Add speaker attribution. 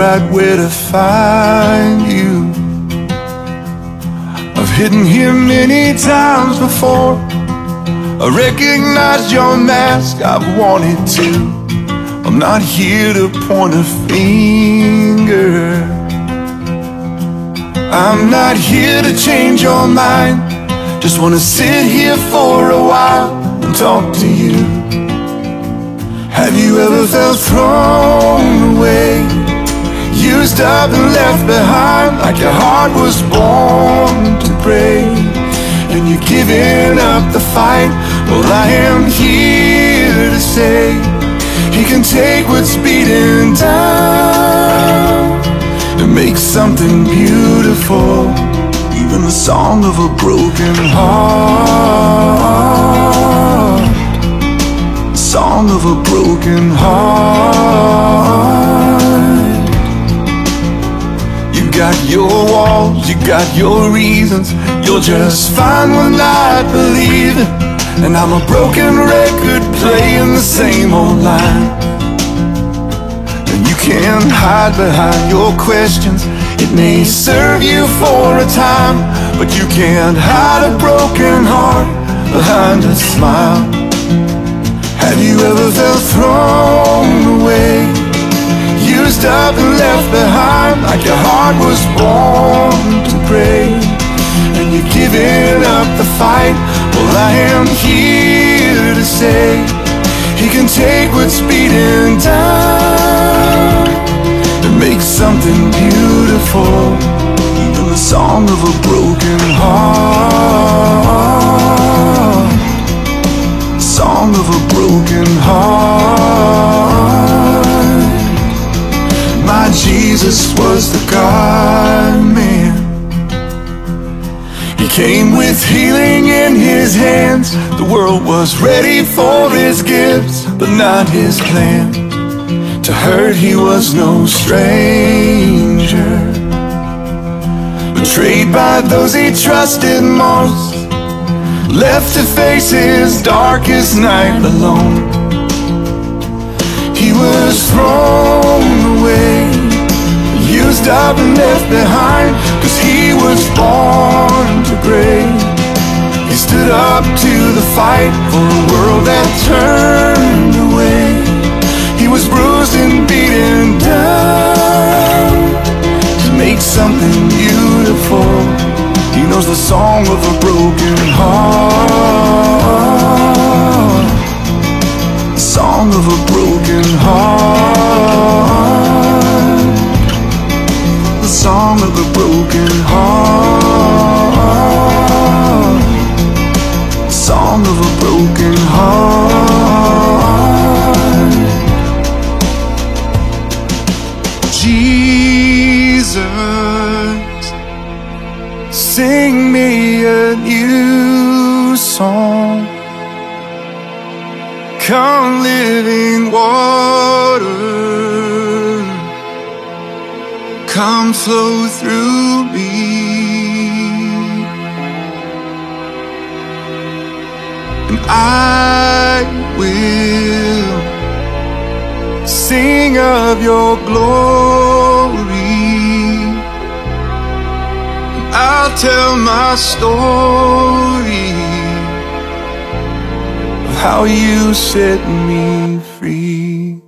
Speaker 1: right where to find you. I've hidden here many times before. I recognize your mask, I've wanted to. I'm not here to point a finger. I'm not here to change your mind. Just wanna sit here for a while and talk to you. Have you ever felt thrown? Up and left behind like your heart was born to break. And you're giving up the fight. Well, I am here to say He can take what's beating down And make something beautiful. Even the song of a broken heart. Song of a broken heart You got your walls, you got your reasons. You'll just find one night believing And I'm a broken record playing the same old line. And you can't hide behind your questions. It may serve you for a time But you can't hide a broken heart behind a smile. Have you ever felt thrown away? Heart was born to pray. And you're giving up the fight. Well, I am here to say He can take what's Jesus was the God man. He came with healing in his hands. The world was ready for his gifts, but not his plan. To hurt, he was no stranger. Betrayed by those he trusted most. Left to face his darkest night alone He was thrown away Used up and left behind Cause he was born to break. He stood up to the fight For a world that turned away. He was bruised and beaten down To make something beautiful. He knows the song of a broken heart. The song of a broken Sing me a new song. Come living water. Come flow through me. And I will Sing of your glory I'll tell my story of how you set me free.